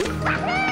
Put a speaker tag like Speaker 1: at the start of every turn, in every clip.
Speaker 1: Estadeiro!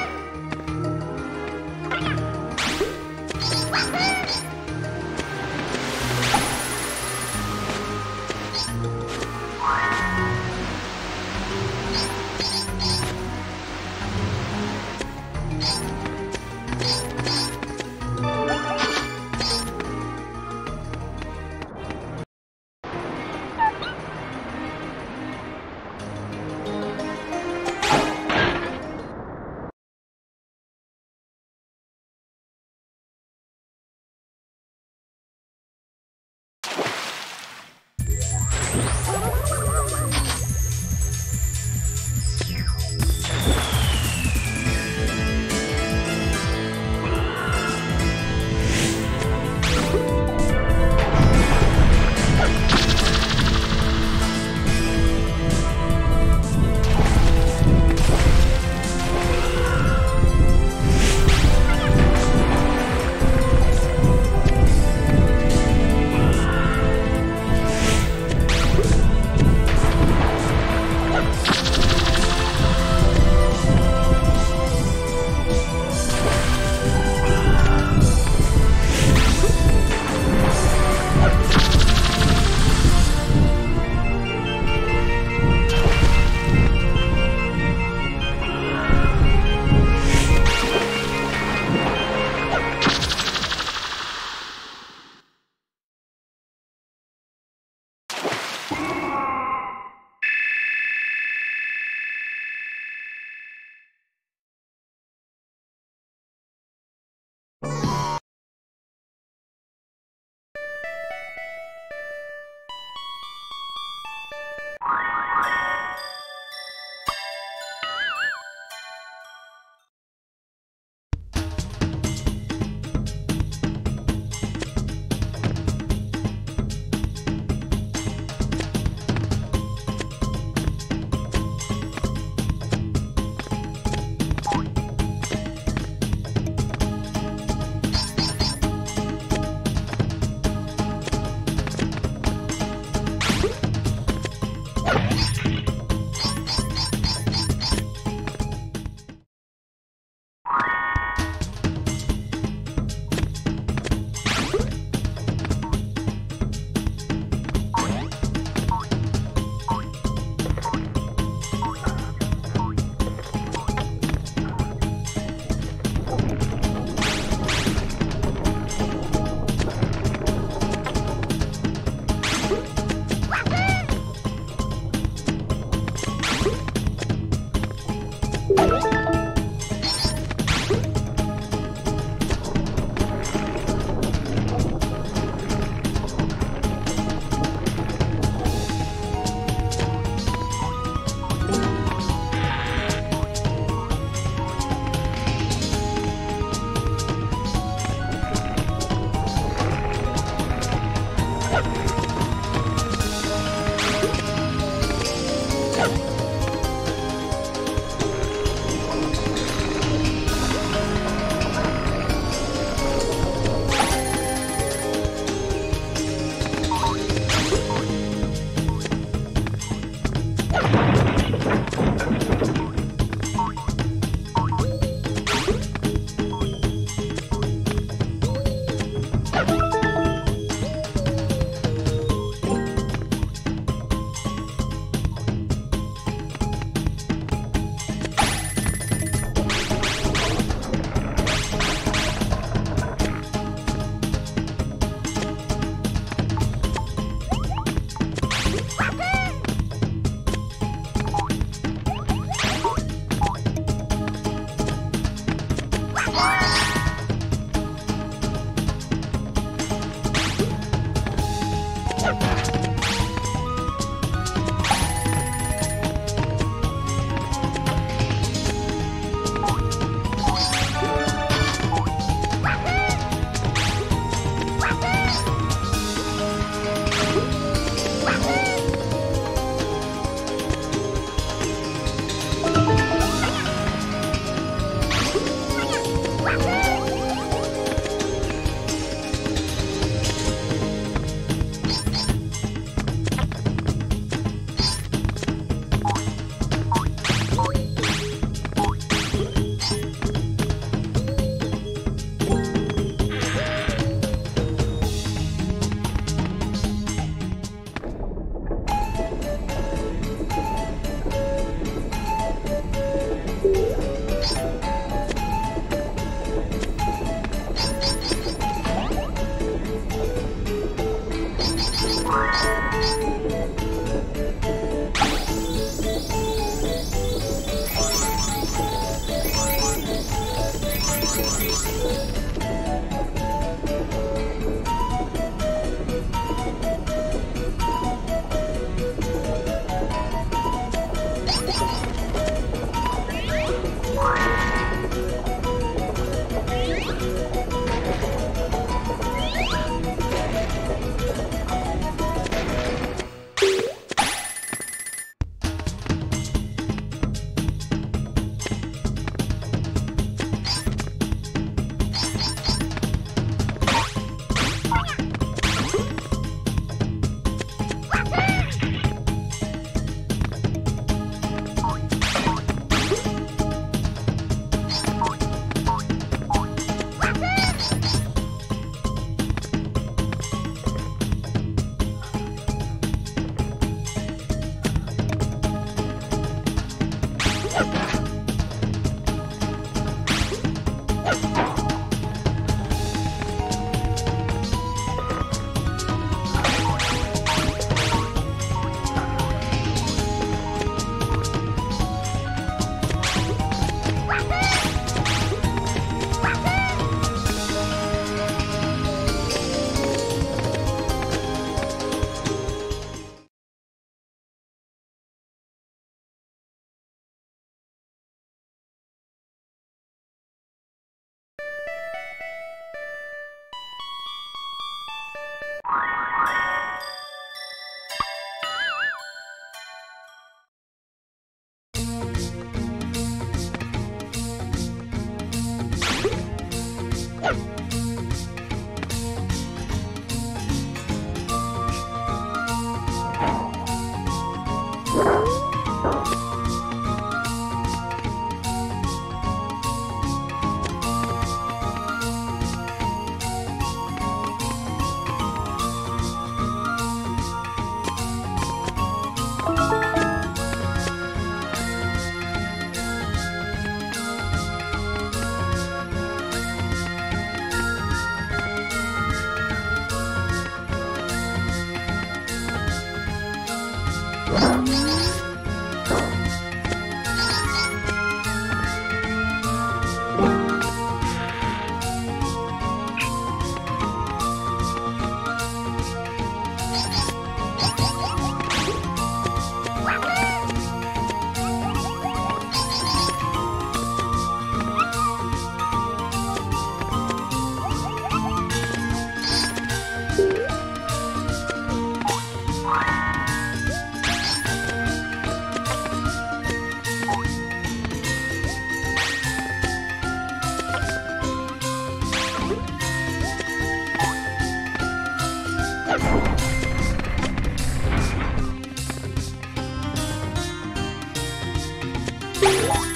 Speaker 1: Thank.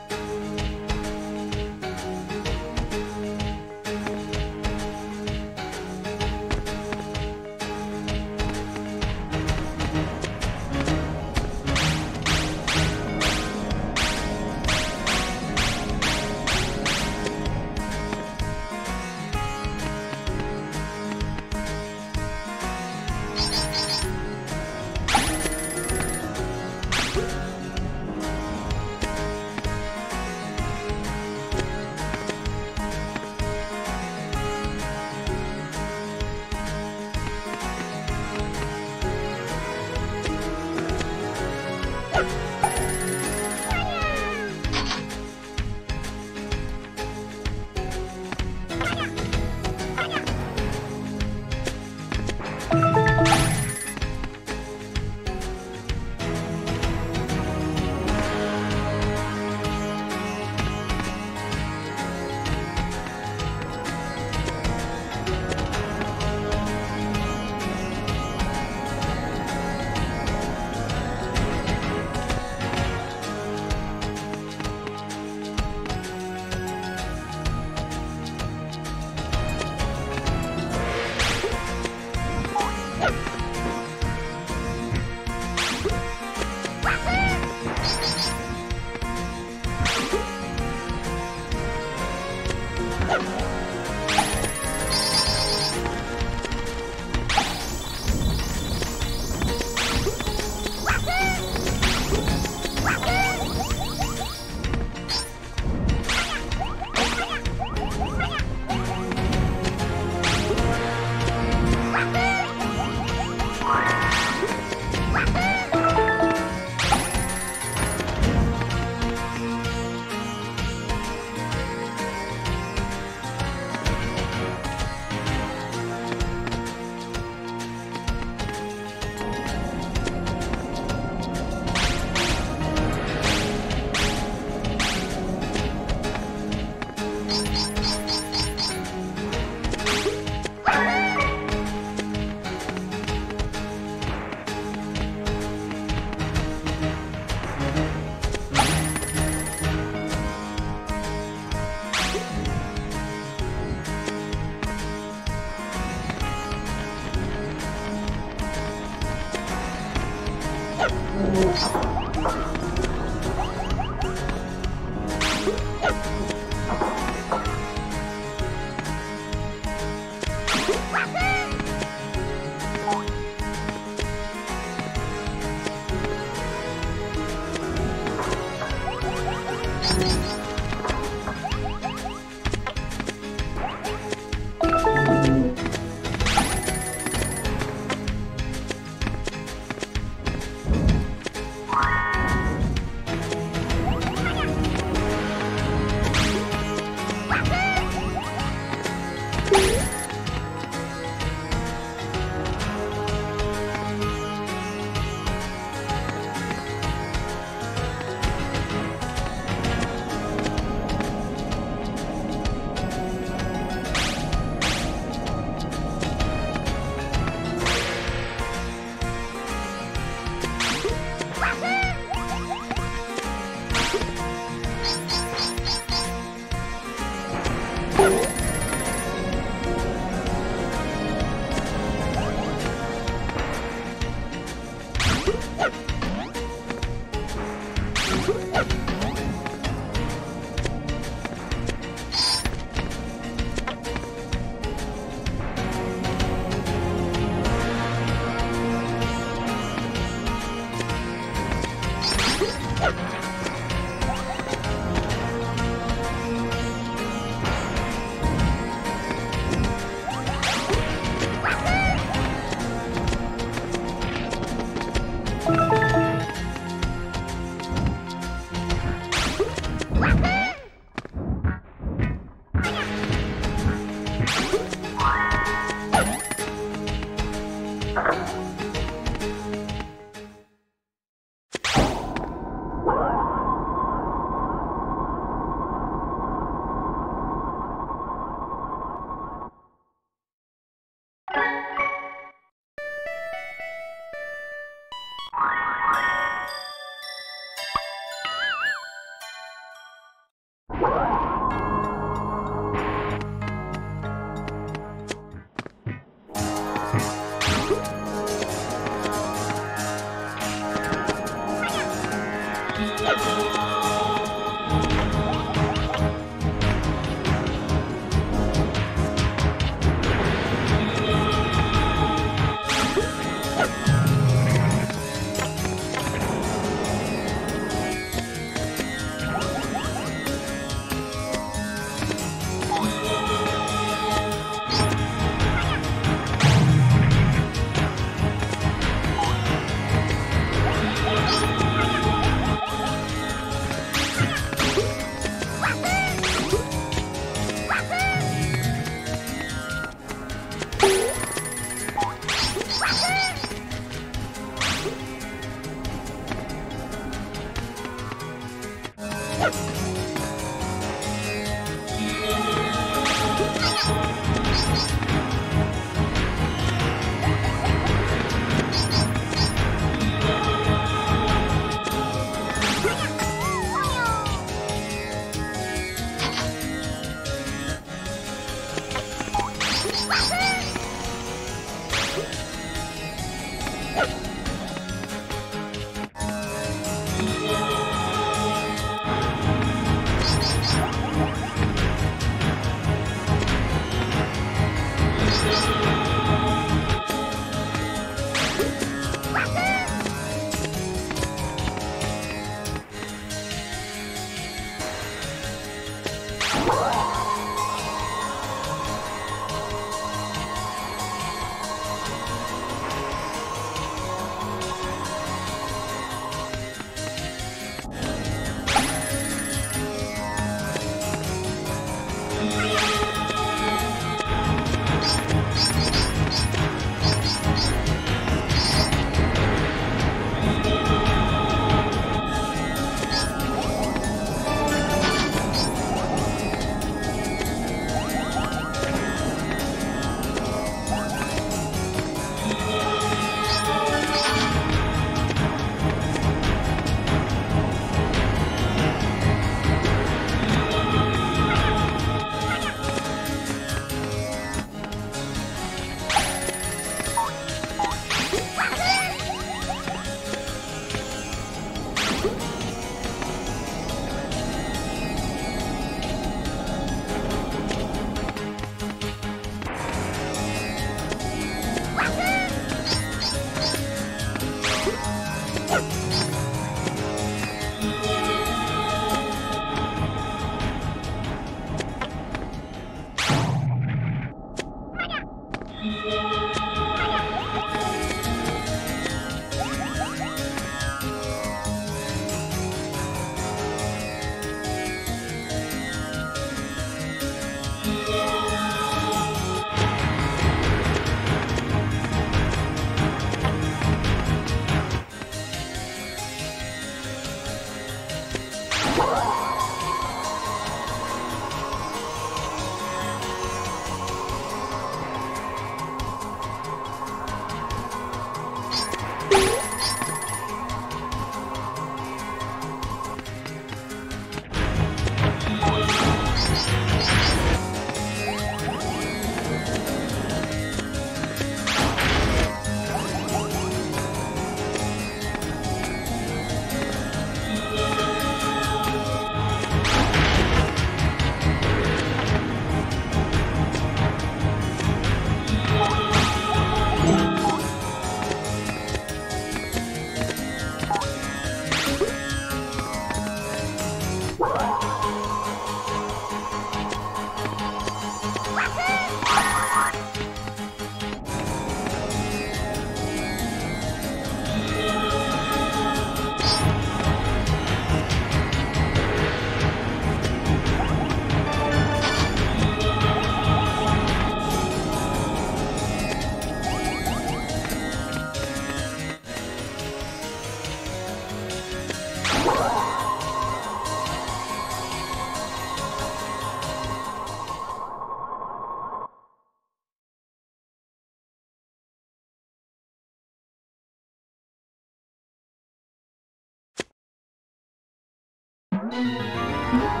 Speaker 1: Música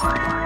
Speaker 1: Bye.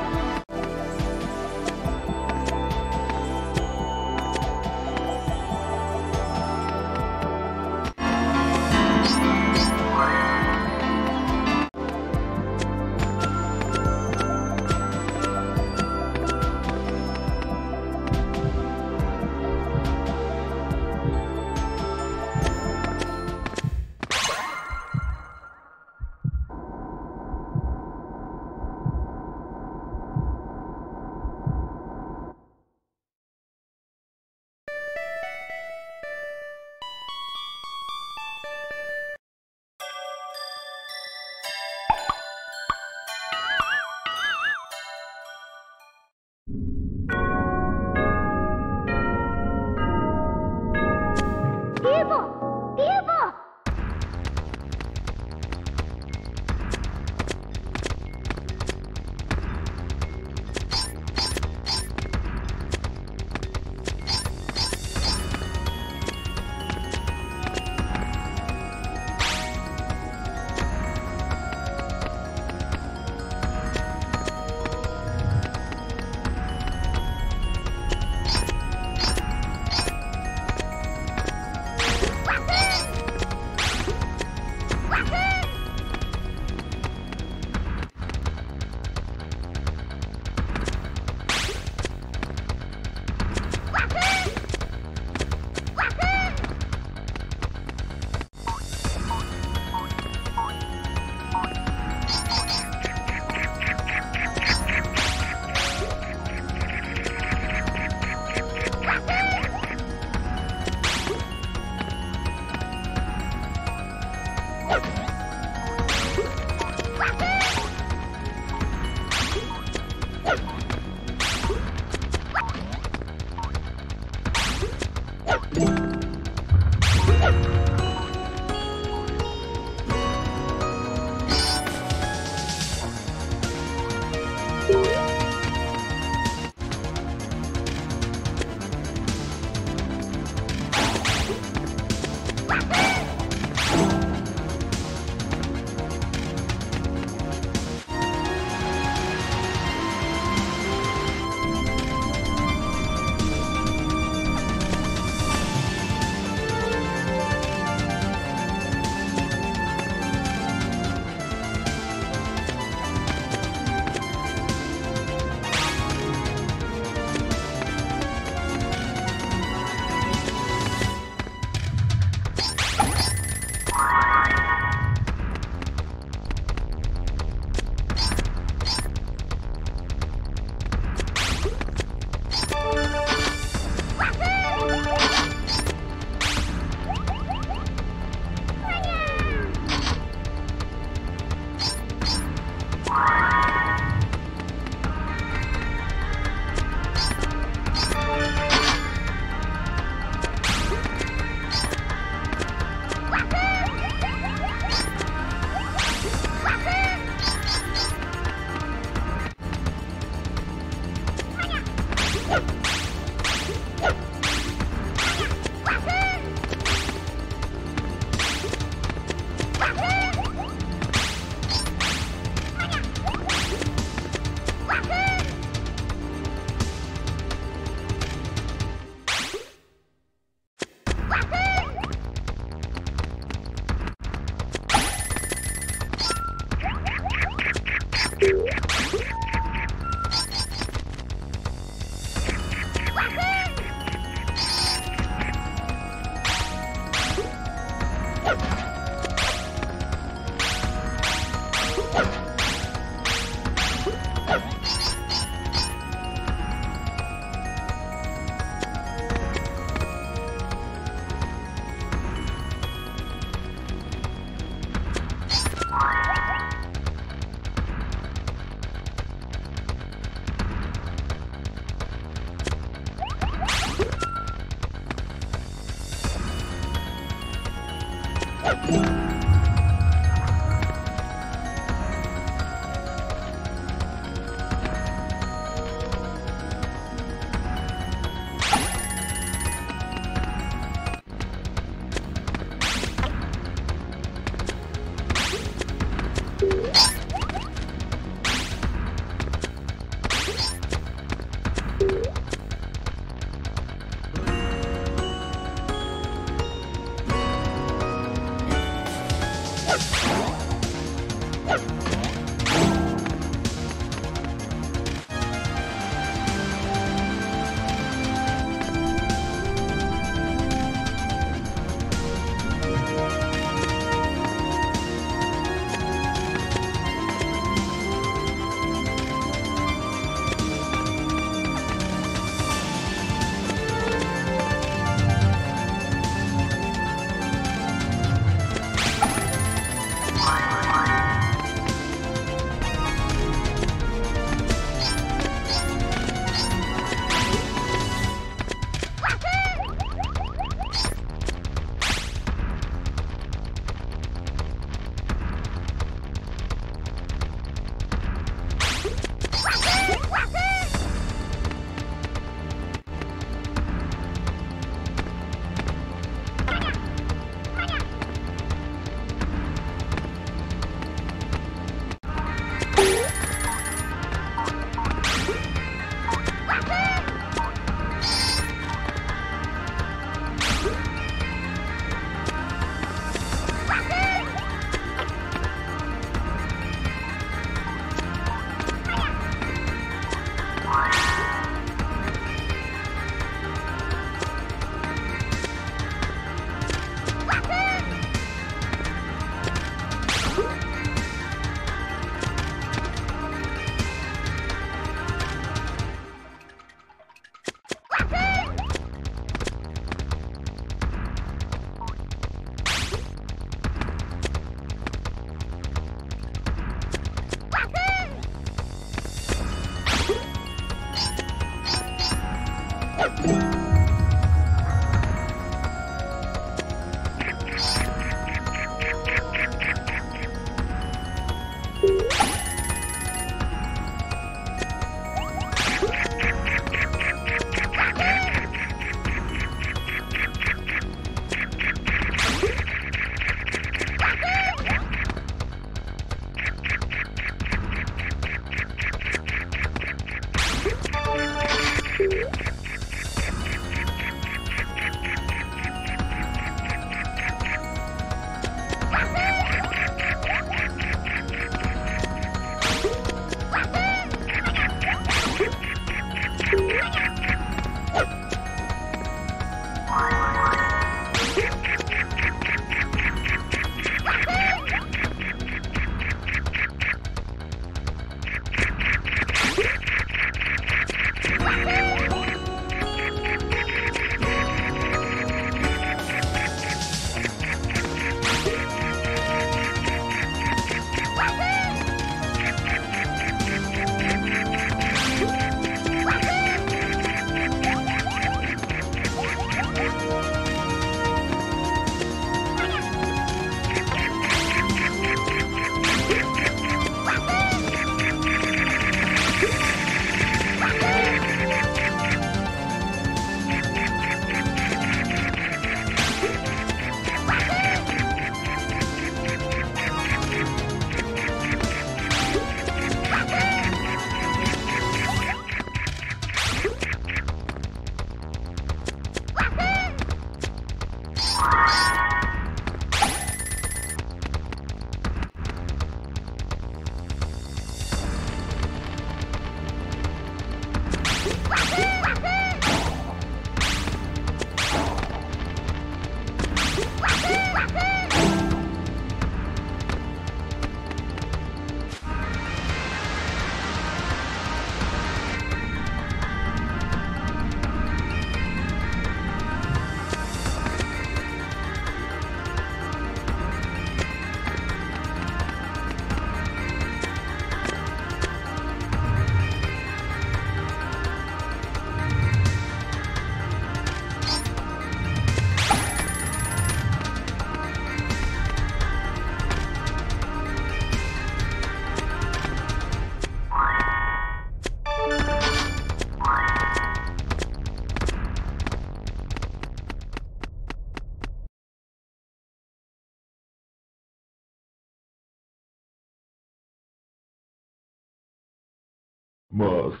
Speaker 1: was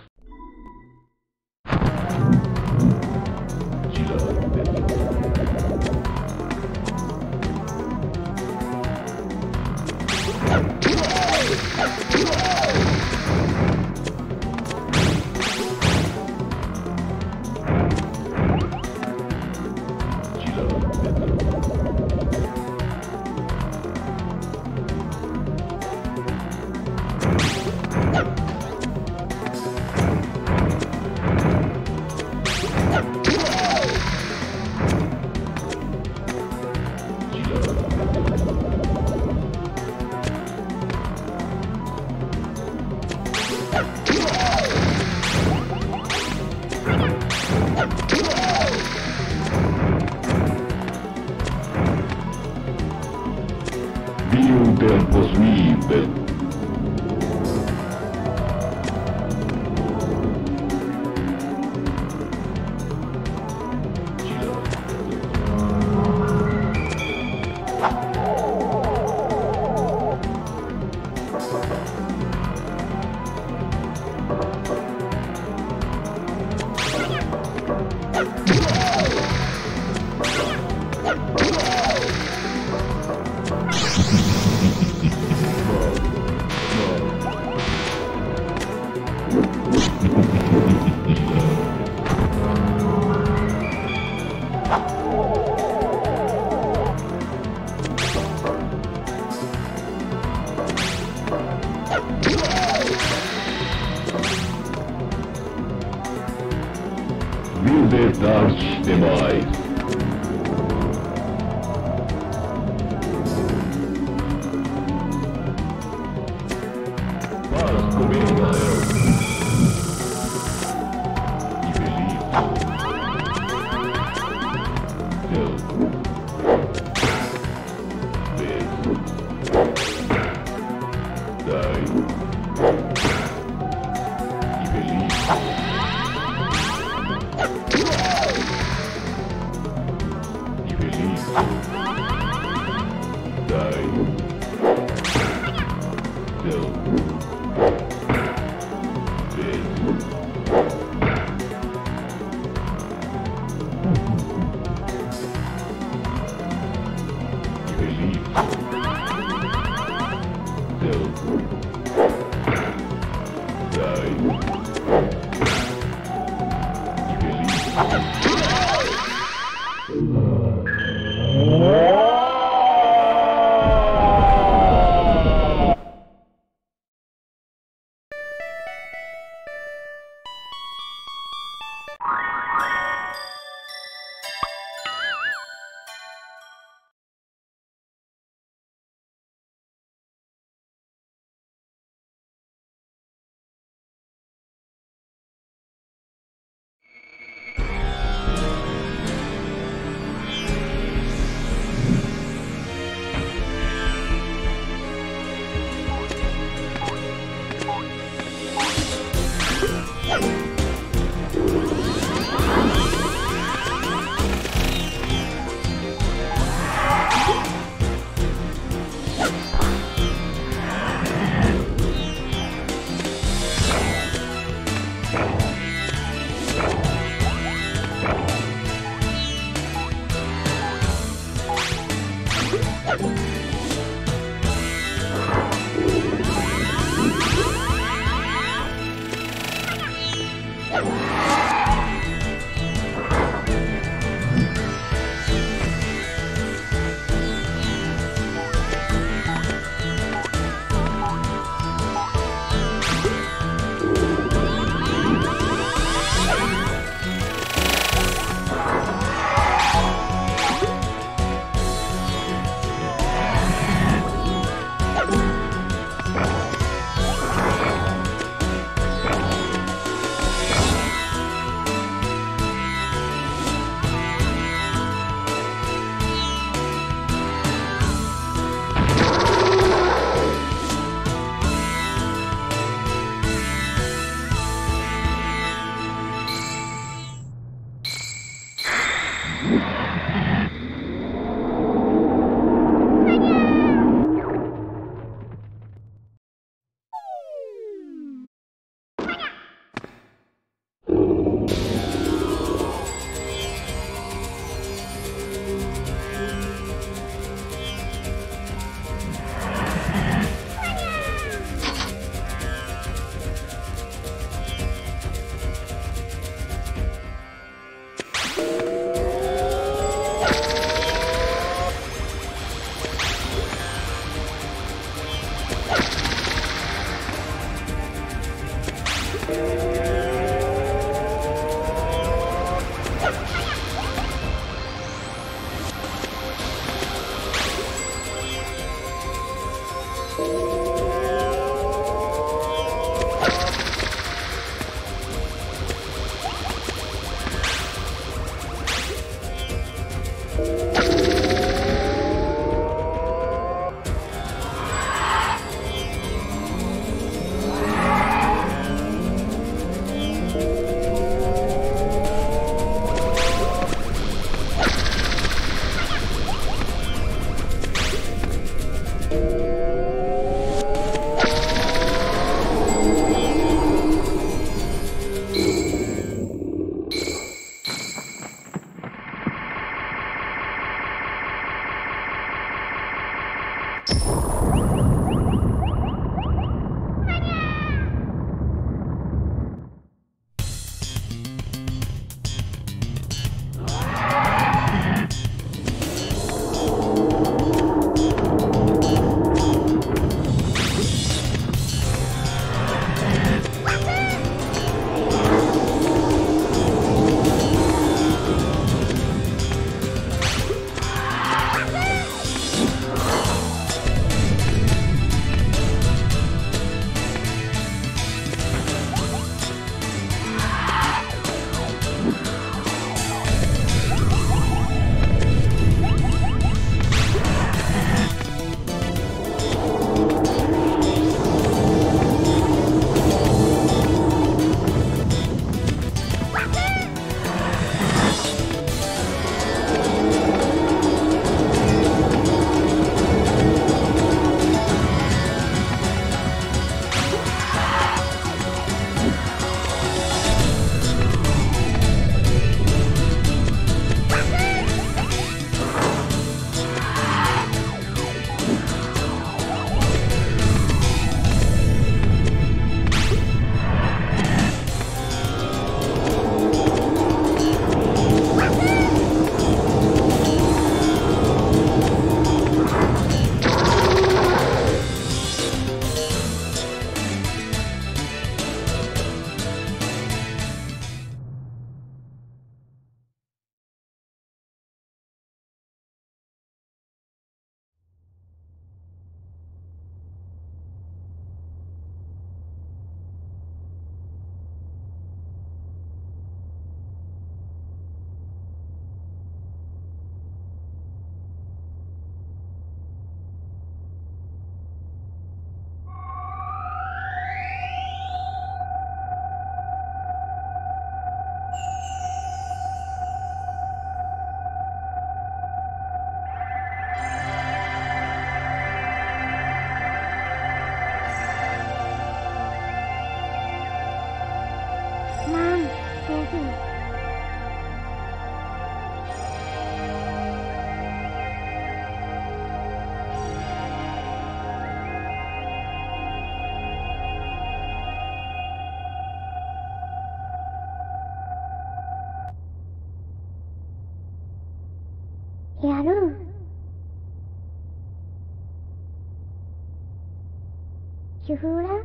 Speaker 1: you hear?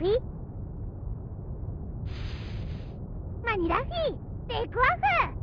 Speaker 1: フィマニラフィテイクオフ。